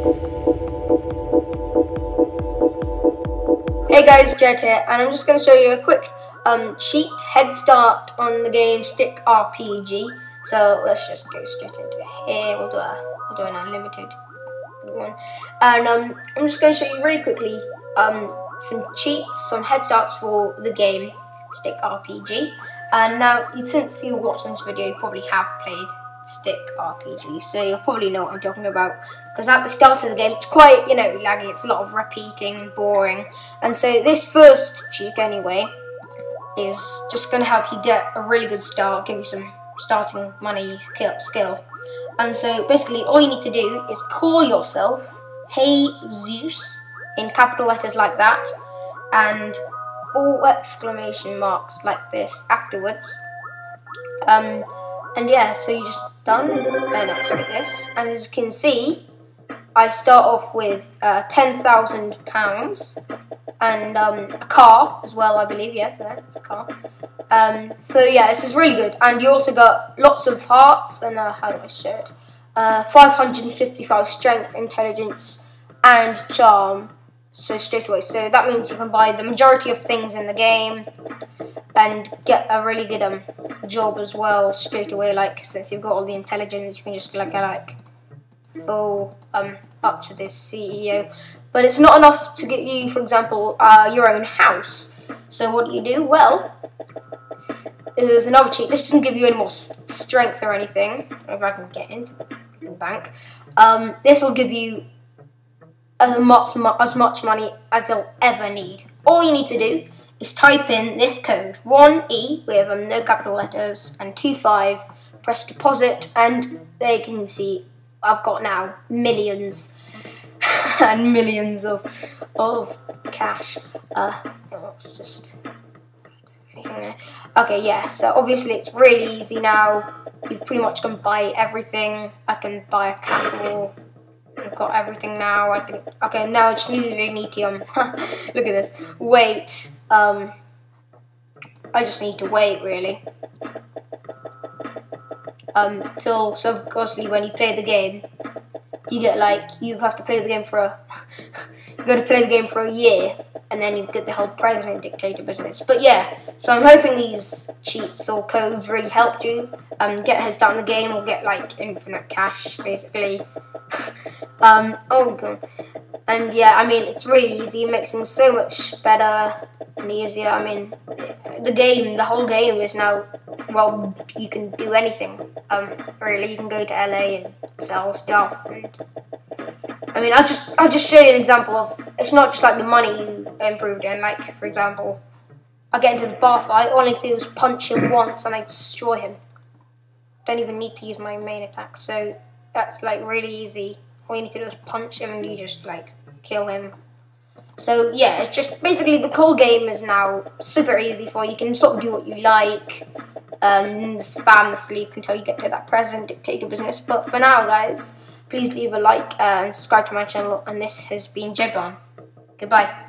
Hey guys, Jed here, and I'm just going to show you a quick um, cheat head start on the game Stick RPG. So let's just go straight into. Here we'll do a we'll do an unlimited one, and um, I'm just going to show you really quickly um, some cheats, some head starts for the game Stick RPG. And now, you since you watched this video, you probably have played stick RPG, so you'll probably know what I'm talking about. Because at the start of the game, it's quite, you know, laggy, it's a lot of repeating, boring. And so this first cheat, anyway, is just going to help you get a really good start, give you some starting money skill. And so basically, all you need to do is call yourself Hey Zeus in capital letters like that, and four exclamation marks like this afterwards. Um, and yeah, so you just done, and I'll skip this. And as you can see, I start off with uh, £10,000 and um, a car as well, I believe. Yes, that's a car. Um, so yeah, this is really good. And you also got lots of hearts and uh, how do I it? Uh, 555 strength, intelligence, and charm. So straight away. So that means you can buy the majority of things in the game and get a really good um job as well straight away. Like since you've got all the intelligence, you can just like get like full um up to this CEO. But it's not enough to get you, for example, uh, your own house. So what do you do? Well, there's another cheat. This doesn't give you any more strength or anything. If I can get into the bank, um, this will give you as much as much money as you'll ever need. All you need to do is type in this code 1E with um, no capital letters and 25, press deposit, and there you can see I've got now millions and millions of of cash. Uh, let's just okay, yeah. So obviously it's really easy now. You pretty much can buy everything. I can buy a castle. I've got everything now. I can. Okay, now I just really need to um. look at this. Wait. Um, I just need to wait really. Um, till so obviously when you play the game, you get like you have to play the game for a you got to play the game for a year, and then you get the whole president dictator business. But yeah, so I'm hoping these cheats or codes really helped you um, get head start in the game or get like infinite cash basically. um, oh god. And yeah, I mean, it's really easy. It makes things so much better and easier. I mean, the game, the whole game is now, well, you can do anything. Um, really, you can go to LA and sell stuff. And I mean, I'll just, I'll just show you an example of. It's not just like the money you improved in. Like, for example, I get into the bar fight. All I do is punch him once, and I destroy him. Don't even need to use my main attack. So that's like really easy. All you need to do is punch him, and you just like kill him. So yeah, it's just basically the whole game is now super easy for you. You can sort of do what you like, um, spam the sleep until you get to that president dictator business. But for now, guys, please leave a like uh, and subscribe to my channel. And this has been Jedban. Goodbye.